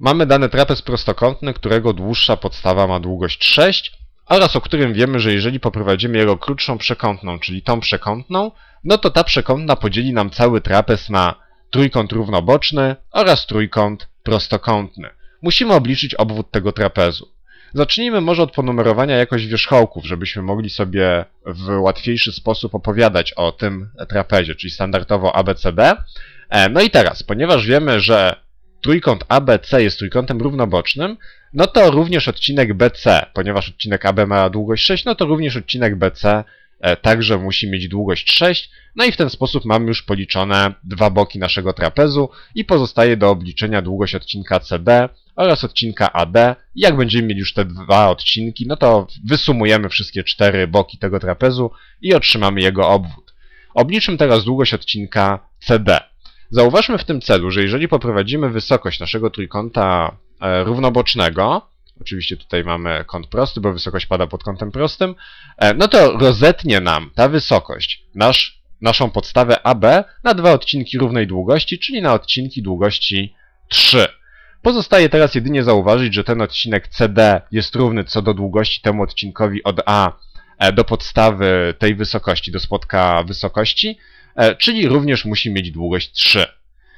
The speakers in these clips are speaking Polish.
mamy dany trapez prostokątny, którego dłuższa podstawa ma długość 6 oraz o którym wiemy, że jeżeli poprowadzimy jego krótszą przekątną, czyli tą przekątną, no to ta przekątna podzieli nam cały trapez na trójkąt równoboczny oraz trójkąt prostokątny. Musimy obliczyć obwód tego trapezu. Zacznijmy może od ponumerowania jakoś wierzchołków, żebyśmy mogli sobie w łatwiejszy sposób opowiadać o tym trapezie, czyli standardowo ABCD. E, no i teraz, ponieważ wiemy, że trójkąt ABC jest trójkątem równobocznym, no to również odcinek BC, ponieważ odcinek AB ma długość 6, no to również odcinek BC e, także musi mieć długość 6, no i w ten sposób mamy już policzone dwa boki naszego trapezu i pozostaje do obliczenia długość odcinka CD oraz odcinka AD. Jak będziemy mieli już te dwa odcinki, no to wysumujemy wszystkie cztery boki tego trapezu i otrzymamy jego obwód. Obliczmy teraz długość odcinka CD. Zauważmy w tym celu, że jeżeli poprowadzimy wysokość naszego trójkąta e, równobocznego, oczywiście tutaj mamy kąt prosty, bo wysokość pada pod kątem prostym, e, no to rozetnie nam ta wysokość nasz, naszą podstawę AB na dwa odcinki równej długości, czyli na odcinki długości 3. Pozostaje teraz jedynie zauważyć, że ten odcinek CD jest równy co do długości temu odcinkowi od A e, do podstawy tej wysokości, do spotka wysokości, czyli również musi mieć długość 3.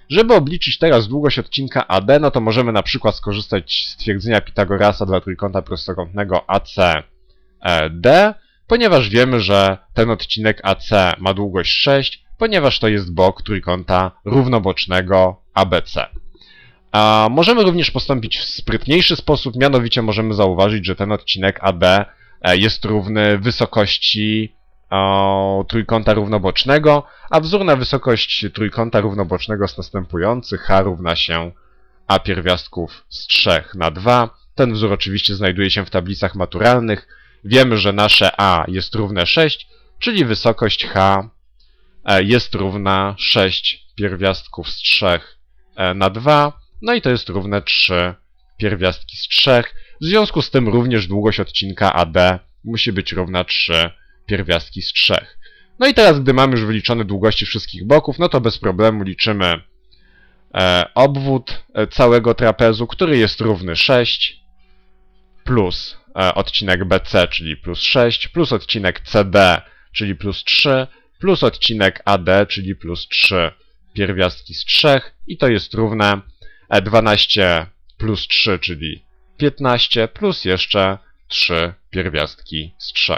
Żeby obliczyć teraz długość odcinka AD, no to możemy na przykład skorzystać z twierdzenia Pitagorasa dla trójkąta prostokątnego ACD, ponieważ wiemy, że ten odcinek AC ma długość 6, ponieważ to jest bok trójkąta równobocznego ABC. A możemy również postąpić w sprytniejszy sposób, mianowicie możemy zauważyć, że ten odcinek AD e, jest równy wysokości o, trójkąta równobocznego, a wzór na wysokość trójkąta równobocznego jest następujący. h równa się a pierwiastków z 3 na 2. Ten wzór oczywiście znajduje się w tablicach maturalnych. Wiemy, że nasze a jest równe 6, czyli wysokość h e, jest równa 6 pierwiastków z 3 e, na 2, no i to jest równe 3 pierwiastki z 3. W związku z tym również długość odcinka AD musi być równa 3 pierwiastki z 3. No i teraz, gdy mamy już wyliczone długości wszystkich boków, no to bez problemu liczymy e, obwód e, całego trapezu, który jest równy 6, plus e, odcinek BC, czyli plus 6, plus odcinek CD, czyli plus 3, plus odcinek AD, czyli plus 3 pierwiastki z 3 i to jest równe 12 plus 3, czyli 15, plus jeszcze 3 pierwiastki z 3.